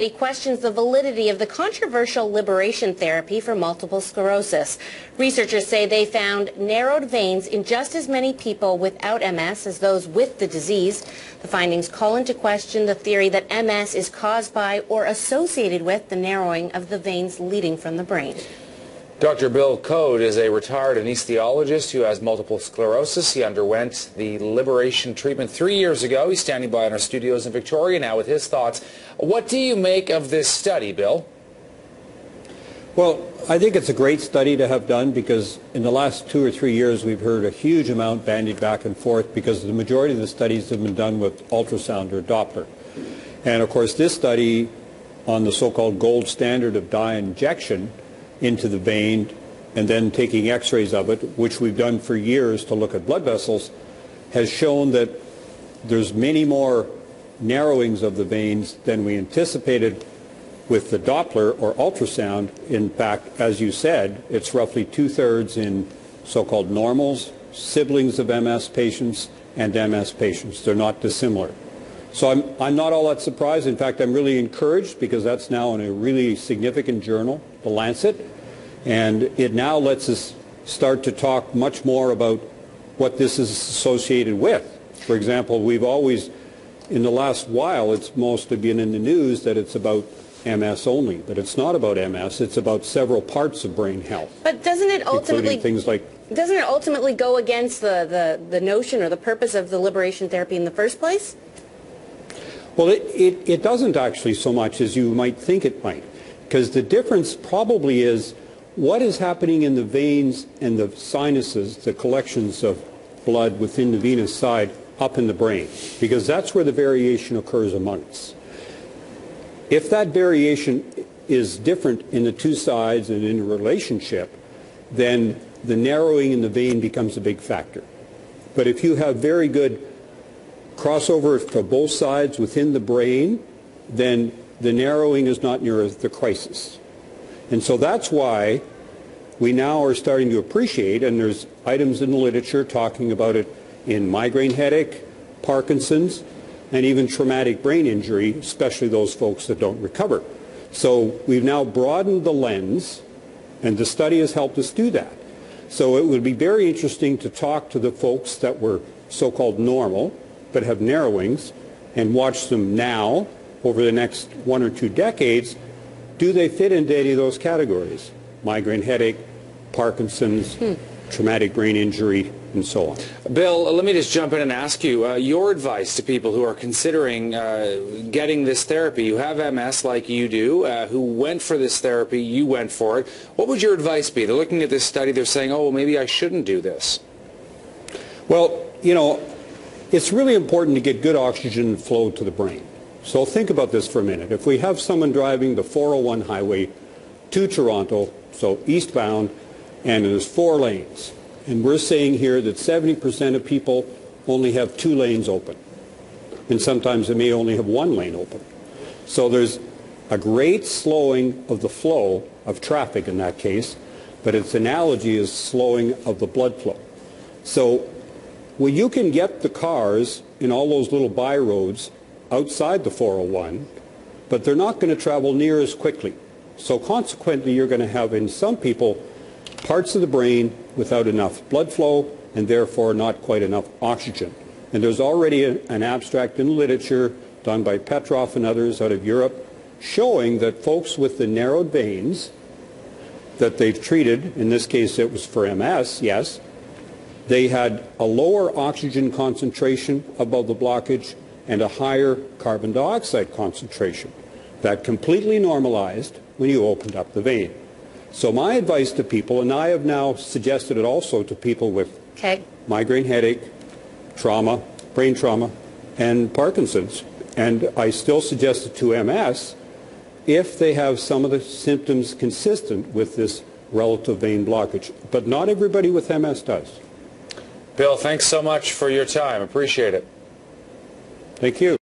He questions the validity of the controversial liberation therapy for multiple sclerosis. Researchers say they found narrowed veins in just as many people without MS as those with the disease. The findings call into question the theory that MS is caused by or associated with the narrowing of the veins leading from the brain. Dr. Bill Code is a retired anesthesiologist who has multiple sclerosis. He underwent the liberation treatment three years ago. He's standing by in our studios in Victoria now with his thoughts. What do you make of this study, Bill? Well, I think it's a great study to have done because in the last two or three years we've heard a huge amount bandied back and forth because the majority of the studies have been done with ultrasound or Doppler. And of course this study on the so-called gold standard of dye injection into the vein and then taking x-rays of it, which we've done for years to look at blood vessels, has shown that there's many more narrowings of the veins than we anticipated with the Doppler or ultrasound. In fact, as you said, it's roughly two-thirds in so-called normals, siblings of MS patients, and MS patients. They're not dissimilar. So I'm, I'm not all that surprised. In fact, I'm really encouraged because that's now in a really significant journal, The Lancet, and it now lets us start to talk much more about what this is associated with. For example, we've always, in the last while, it's mostly been in the news that it's about MS only, but it's not about MS. It's about several parts of brain health. But doesn't it ultimately things like doesn't it ultimately go against the, the, the notion or the purpose of the liberation therapy in the first place? Well, it, it, it doesn't actually so much as you might think it might, because the difference probably is what is happening in the veins and the sinuses, the collections of blood within the venous side up in the brain, because that's where the variation occurs among us. If that variation is different in the two sides and in a relationship, then the narrowing in the vein becomes a big factor. But if you have very good crossover for both sides within the brain, then the narrowing is not near the crisis. And so that's why we now are starting to appreciate, and there's items in the literature talking about it in migraine headache, Parkinson's, and even traumatic brain injury, especially those folks that don't recover. So we've now broadened the lens, and the study has helped us do that. So it would be very interesting to talk to the folks that were so-called normal, but have narrowings, and watch them now, over the next one or two decades, do they fit into any of those categories? Migraine headache, Parkinson's, hmm. traumatic brain injury, and so on. Bill, let me just jump in and ask you uh, your advice to people who are considering uh, getting this therapy. You have MS like you do, uh, who went for this therapy, you went for it. What would your advice be? They're looking at this study, they're saying, oh, well, maybe I shouldn't do this. Well, you know, it's really important to get good oxygen flow to the brain. So think about this for a minute. If we have someone driving the 401 highway to Toronto, so eastbound, and there's four lanes, and we're saying here that 70% of people only have two lanes open, and sometimes they may only have one lane open. So there's a great slowing of the flow of traffic in that case, but its analogy is slowing of the blood flow. So well, you can get the cars in all those little by roads outside the 401, but they're not going to travel near as quickly. So consequently, you're going to have in some people parts of the brain without enough blood flow and therefore not quite enough oxygen. And there's already a, an abstract in literature done by Petrov and others out of Europe showing that folks with the narrowed veins that they've treated, in this case it was for MS, yes, they had a lower oxygen concentration above the blockage and a higher carbon dioxide concentration. That completely normalized when you opened up the vein. So my advice to people, and I have now suggested it also to people with okay. migraine headache, trauma, brain trauma, and Parkinson's, and I still suggest it to MS if they have some of the symptoms consistent with this relative vein blockage. But not everybody with MS does. Bill, thanks so much for your time. Appreciate it. Thank you.